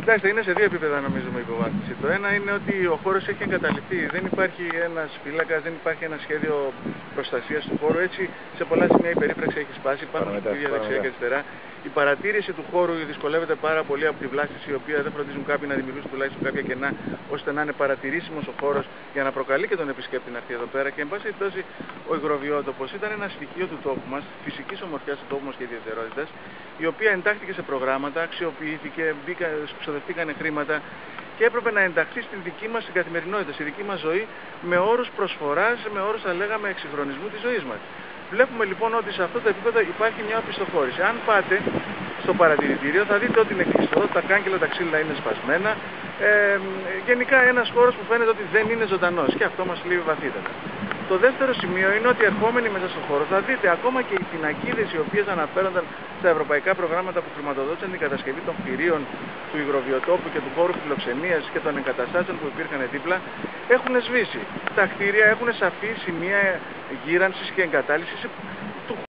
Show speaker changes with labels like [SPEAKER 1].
[SPEAKER 1] Κοιτάξτε, είναι σε δύο επίπεδα νομίζουμε η υποβάθμιση. Το ένα είναι ότι ο χώρος έχει εγκαταλειφθεί. Δεν υπάρχει ένας φύλακας, δεν υπάρχει ένα σχέδιο προστασίας του χώρου. Έτσι, σε πολλά σημεία η περίφραξη έχει σπάσει πάνω από τη δεξιά και αριστερά. Η παρατήρηση του χώρου δυσκολεύεται πάρα πολύ από τη βλάστηση, η οποία δεν φροντίζουν κάποιοι να δημιουργήσουν τουλάχιστον κάποια κενά, ώστε να είναι παρατηρήσιμος ο χώρος για να προκαλεί και τον επισκέπτη να έρθει εδώ πέρα. Και εν πάση περιπτώσει, ο υγροβιότοπος ήταν ένα στοιχείο του τόπου μας, φυσικής ομορφιάς του τόπου μας και ιδιαιτερότητας, η οποία εντάχθηκε σε προγράμματα, αξιοποιήθηκε, μπήκα, ξοδευτήκαν χρήματα και έπρεπε να ενταχθεί στην δική μας καθημερινότητα, στη δική μας ζωή, με όρους προσφοράς, με όρους θα λέγαμε εξυγχρονισμού της ζωής μας. Βλέπουμε λοιπόν ότι σε αυτό το επίπεδο υπάρχει μια οπισθοχώρηση. Αν πάτε στο παρατηρητήριο θα δείτε ότι είναι κλειστό, τα κάγκελα, τα ξύλα είναι σπασμένα. Ε, γενικά ένας χώρος που φαίνεται ότι δεν είναι ζωντανός και αυτό μας λύει βαθύτερα. Το δεύτερο σημείο είναι ότι ερχόμενοι μέσα στον χώρο θα δείτε ακόμα και οι πινακίδες οι οποίες αναφέρονταν στα ευρωπαϊκά προγράμματα που χρηματοδότησαν την κατασκευή των κτηρίων του υγροβιοτόπου και του χώρου φιλοξενίας και των εγκαταστάσεων που υπήρχαν δίπλα έχουν σβήσει. Τα κτίρια έχουν σαφή σημεία γύρανσης και εγκατάλειψης